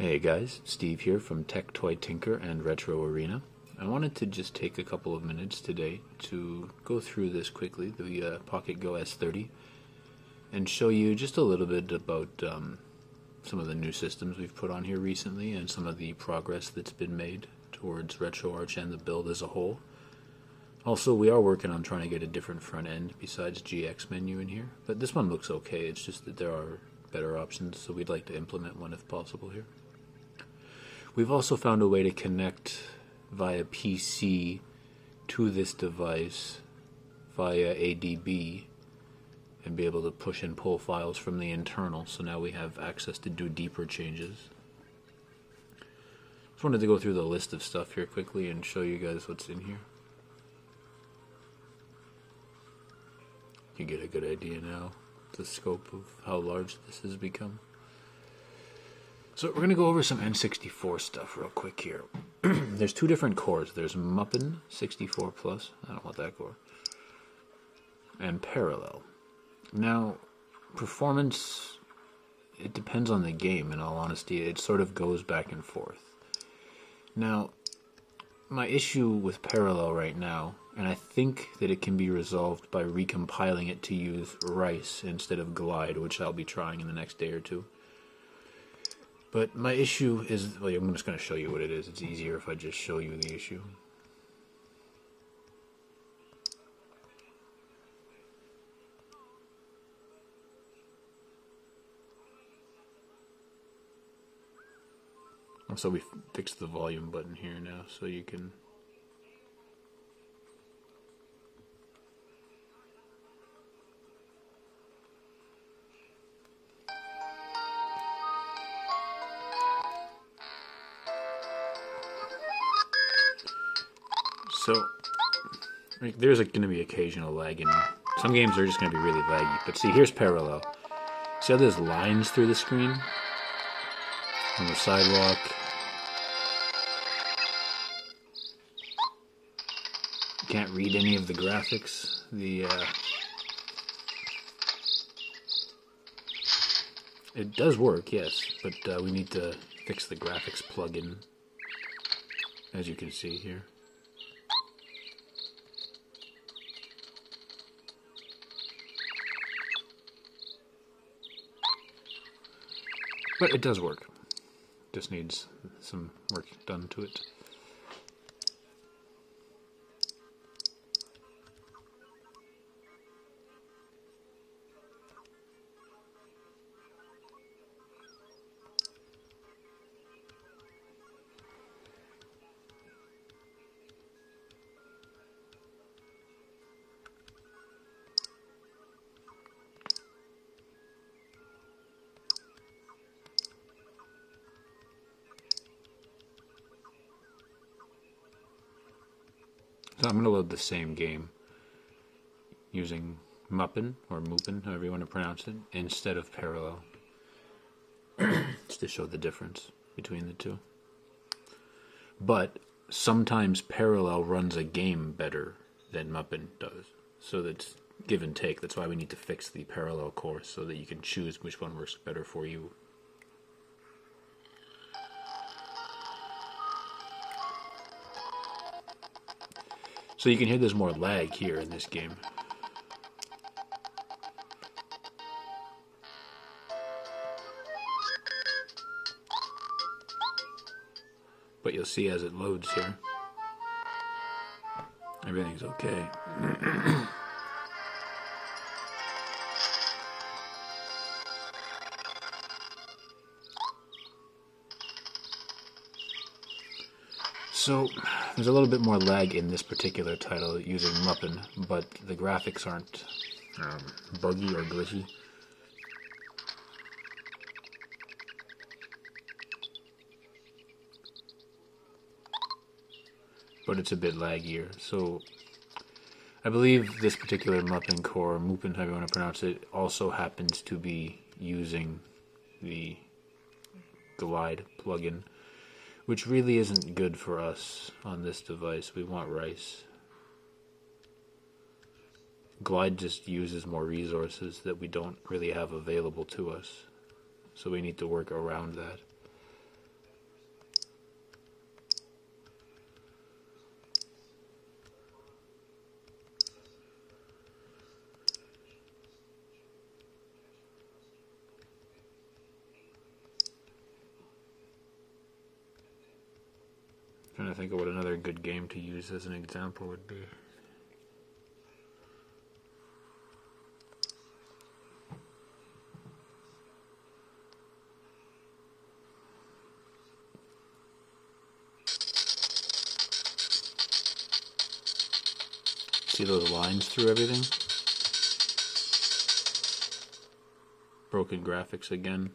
Hey guys, Steve here from Tech Toy Tinker and Retro Arena. I wanted to just take a couple of minutes today to go through this quickly, the uh, Pocket Go S30, and show you just a little bit about um, some of the new systems we've put on here recently and some of the progress that's been made towards RetroArch and the build as a whole. Also, we are working on trying to get a different front end besides GX menu in here, but this one looks okay. It's just that there are better options, so we'd like to implement one if possible here. We've also found a way to connect via PC to this device via ADB and be able to push and pull files from the internal. So now we have access to do deeper changes. Just wanted to go through the list of stuff here quickly and show you guys what's in here. You get a good idea now the scope of how large this has become. So we're going to go over some N64 stuff real quick here. There's two different cores. There's Mupen 64 Plus. I don't want that core. And Parallel. Now, performance, it depends on the game, in all honesty. It sort of goes back and forth. Now, my issue with Parallel right now, and I think that it can be resolved by recompiling it to use Rice instead of Glide, which I'll be trying in the next day or two but my issue is, well, I'm just going to show you what it is. It's easier if I just show you the issue. So we fixed the volume button here now so you can So like, there's going to be occasional lag in some games are just going to be really laggy. But see, here's parallel. See how there's lines through the screen on the sidewalk. Can't read any of the graphics. The uh, it does work, yes, but uh, we need to fix the graphics plugin, as you can see here. But it does work. Just needs some work done to it. I'm going to load the same game using Muppin or Mupin, however you want to pronounce it, instead of Parallel, just to show the difference between the two. But sometimes Parallel runs a game better than Muppin does, so that's give and take. That's why we need to fix the Parallel core so that you can choose which one works better for you So you can hear there's more lag here in this game. But you'll see as it loads here, everything's okay. So, there's a little bit more lag in this particular title using Mupen, but the graphics aren't um, buggy or glitchy. But it's a bit laggier. So, I believe this particular Muppin core, Muppin, however you want to pronounce it, also happens to be using the Glide plugin which really isn't good for us on this device. We want rice. Glide just uses more resources that we don't really have available to us. So we need to work around that. Trying to think of what another good game to use as an example would be. See those lines through everything? Broken graphics again.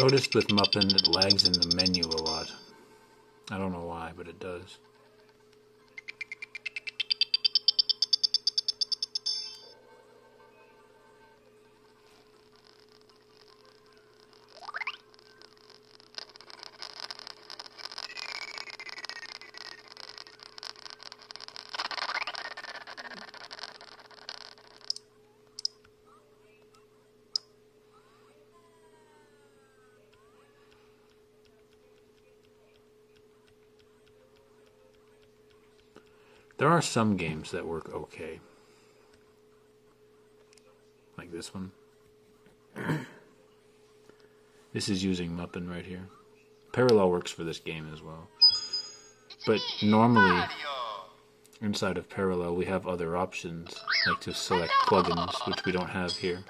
Noticed with Mupen it lags in the menu a lot. I don't know why, but it does. There are some games that work okay. Like this one. this is using Mupen right here. Parallel works for this game as well. But normally, inside of Parallel, we have other options, like to select plugins, which we don't have here.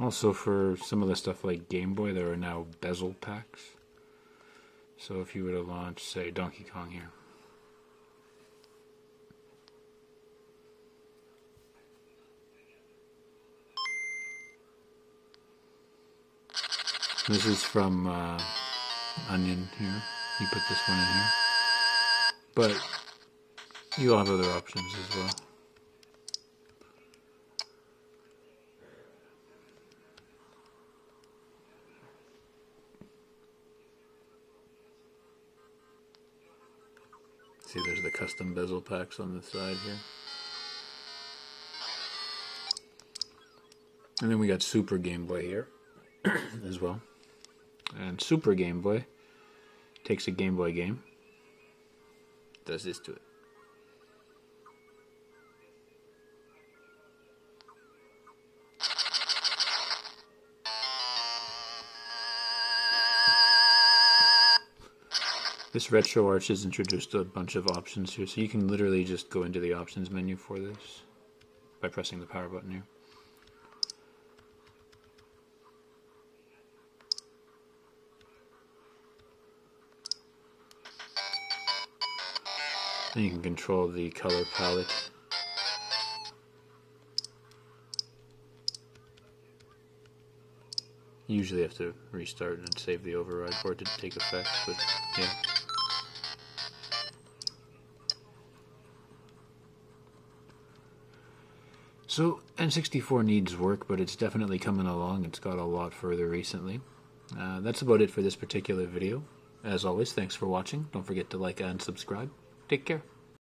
Also, for some of the stuff like Game Boy, there are now bezel packs. So if you were to launch, say, Donkey Kong here. This is from uh, Onion here. You put this one in here. But you'll have other options as well. See, there's the custom bezel packs on the side here. And then we got Super Game Boy here as well. And Super Game Boy takes a Game Boy game, does this to it. This RetroArch has introduced a bunch of options here, so you can literally just go into the options menu for this by pressing the power button here. You can control the color palette. You usually have to restart and save the override for it to take effect, but yeah. So N64 needs work, but it's definitely coming along. It's got a lot further recently. Uh, that's about it for this particular video. As always, thanks for watching. Don't forget to like and subscribe. Take care.